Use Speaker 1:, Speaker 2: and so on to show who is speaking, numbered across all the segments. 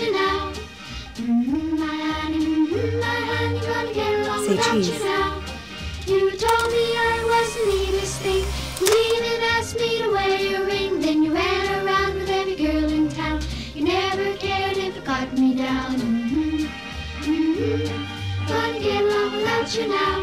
Speaker 1: you now. My honey, my honey, gonna get along
Speaker 2: Say cheese.
Speaker 1: you told me I wasn't the mistake. You even asked me to wear your ring. Then you ran around with every girl in town. You never cared if it got me down. Mm-hmm, mm-hmm, gonna get along without you now.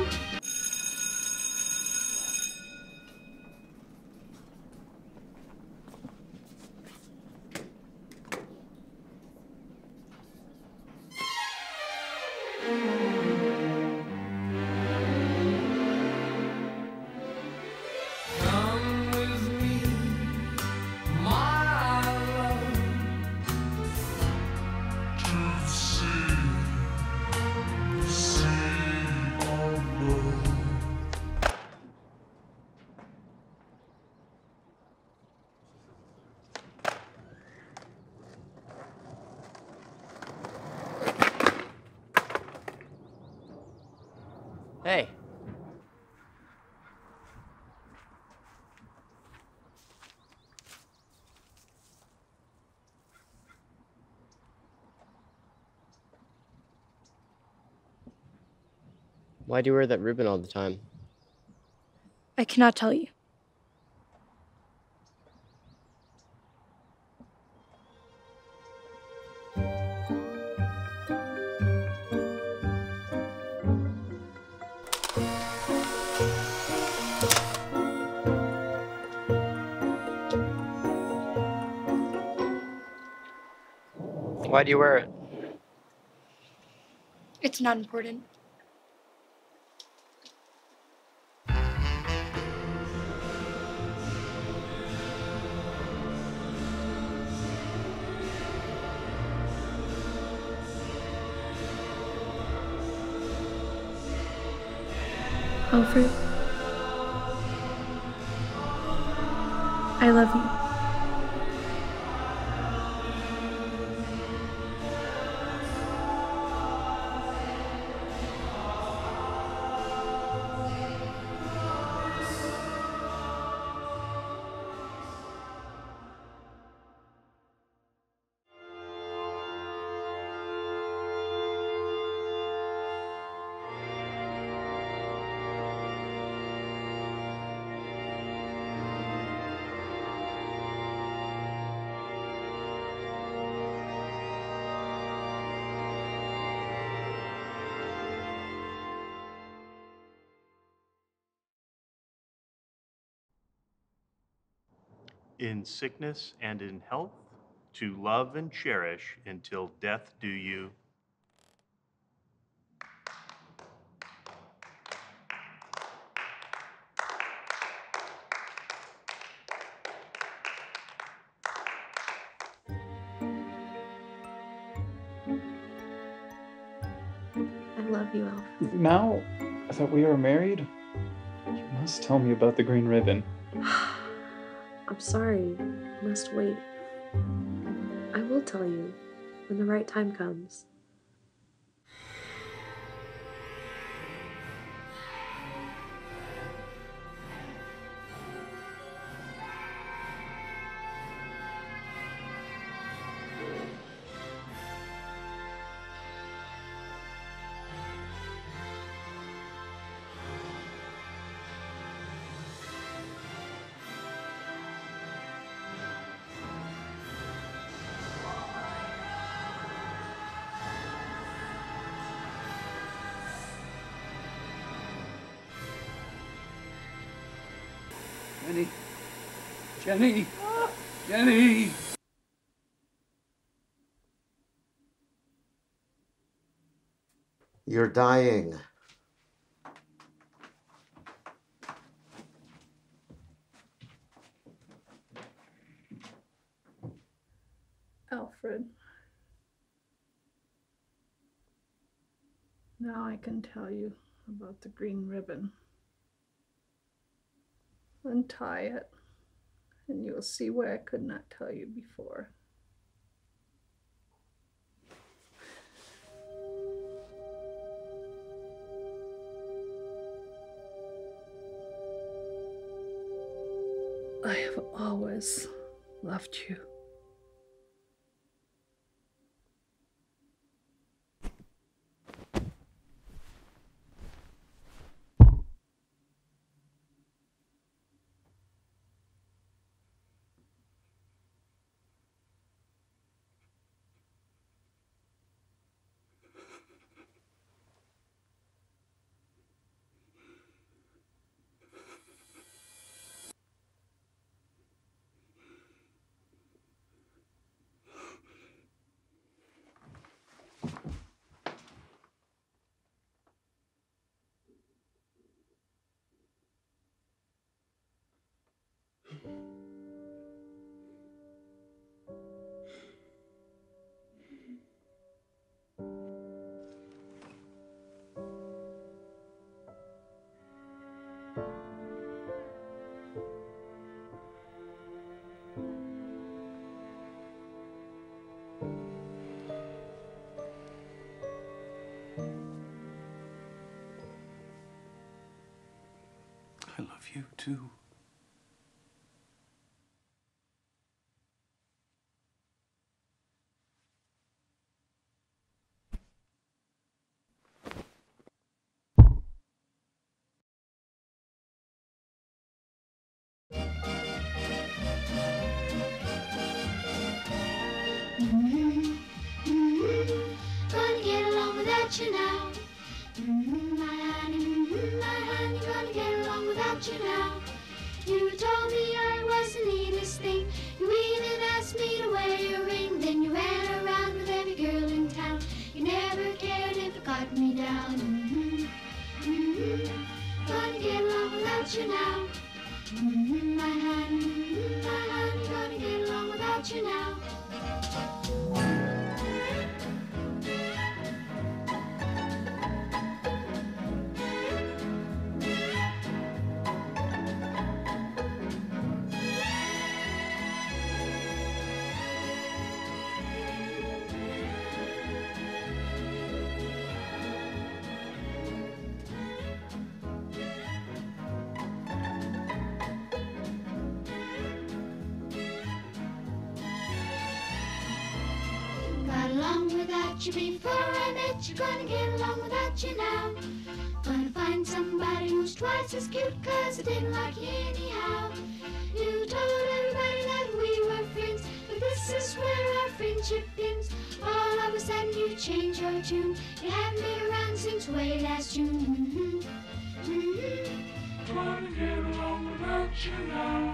Speaker 3: Hey. Why do you wear that ribbon all the time?
Speaker 2: I cannot tell you.
Speaker 3: Why do you wear it?
Speaker 2: It's not important. Alfred, I love you.
Speaker 4: In sickness and in health, to love and cherish until death do you.
Speaker 5: I love you, Alfred.
Speaker 6: Now that we are married, you must tell me about the green ribbon.
Speaker 5: I'm sorry. Must wait. I will tell you when the right time comes.
Speaker 6: Jenny. Jenny. Jenny.
Speaker 7: You're dying.
Speaker 8: Alfred. Now I can tell you about the green ribbon. Untie it, and you'll see why I could not tell you before. I have always loved you.
Speaker 9: I love you too.
Speaker 1: Without you now. You before I met you. Gonna get along without you now. Gonna find somebody who's twice as cute, cause I didn't like you anyhow. You told everybody that we were friends, but this is where our friendship ends. All of a sudden you change your tune. You haven't been around since way last June. Mhm, mhm.
Speaker 9: Gonna get along without you now.